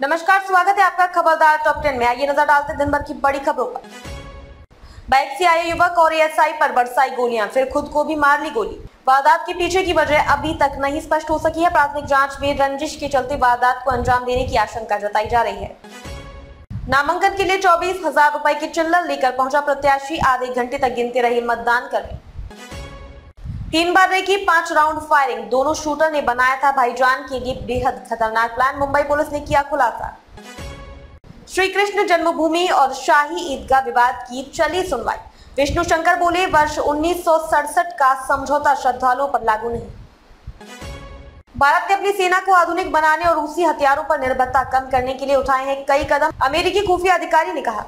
नमस्कार, स्वागत है आपका खबरदार टॉप टेन में। आइए नज़र डालते दिन भर की बड़ी खबरों पर। बाइक से आए युवक और एएसआई पर बरसाई गोलियाँ, फिर खुद को भी मार ली गोली। वारदात के पीछे की वजह अभी तक नहीं स्पष्ट हो सकी है। प्राथमिक जाँच में रंजिश के चलते वारदात को अंजाम देने की आशंका जताई जा रही है। नामांकन के लिए चौबीस हज़ार रूपए की चिल्लर लेकर पहुँचा प्रत्याशी, आधे घंटे तक गिनते रहे मतदान करने तीन बार रेकी पाँच राउंड फायरिंग। दोनों शूटर ने बनाया था भाईजान के लिए बेहद खतरनाक प्लान मुंबई पुलिस ने किया खुलासा। श्री कृष्ण जन्मभूमि और शाही ईदगाह विवाद की चली सुनवाई। विष्णु शंकर बोले, वर्ष उन्नीस सौ सड़सठ का समझौता श्रद्धालुओं पर लागू नहीं। भारत ने अपनी सेना को आधुनिक बनाने और रूसी हथियारों पर निर्भरता कम करने के लिए उठाए हैं कई कदम। अमेरिकी खुफिया अधिकारी ने कहा।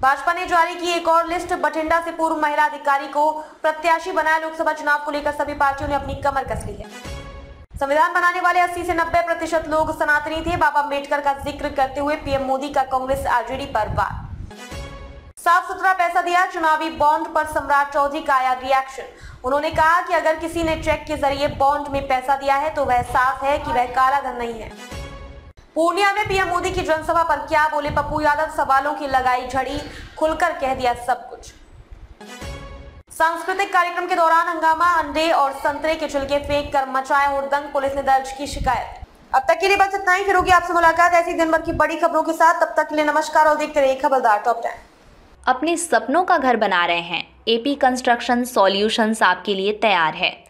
भाजपा ने जारी की एक और लिस्ट। बठिंडा से पूर्व महिला अधिकारी को प्रत्याशी बनाया लोकसभा चुनाव को लेकर सभी पार्टियों ने अपनी कमर कस ली है। संविधान बनाने वाले 80 से 90 प्रतिशत लोग सनातनी थे। बाबा अंबेडकर का ज़िक्र करते हुए पीएम मोदी का कांग्रेस आरजेडी पर वार। साफ़ सुथरा पैसा दिया, चुनावी बॉन्ड पर सम्राट चौधरी का आया रिएक्शन उन्होंने कहा कि अगर किसी ने चेक के ज़रिए बॉन्ड में पैसा दिया है तो वह साफ़ है कि वह काला धन नहीं है। पूर्णिया में पीएम मोदी की जनसभा पर क्या बोले पप्पू यादव? सवालों की लगाई झड़ी, खुलकर कह दिया सब कुछ। सांस्कृतिक कार्यक्रम के दौरान हंगामा, अंडे और संतरे के छिलके फेंक कर मचाया हुड़दंग, पुलिस ने दर्ज की शिकायत। अब तक के लिए बस इतना ही। फिर होगी आपसे मुलाकात ऐसी दिन भर की बड़ी खबरों के साथ। तब तक के लिए नमस्कार और देखते रहिए खबरदार टॉप टेन अपने सपनों का घर बना रहे हैं। एपी कंस्ट्रक्शन सॉल्यूशंस आपके लिए तैयार है।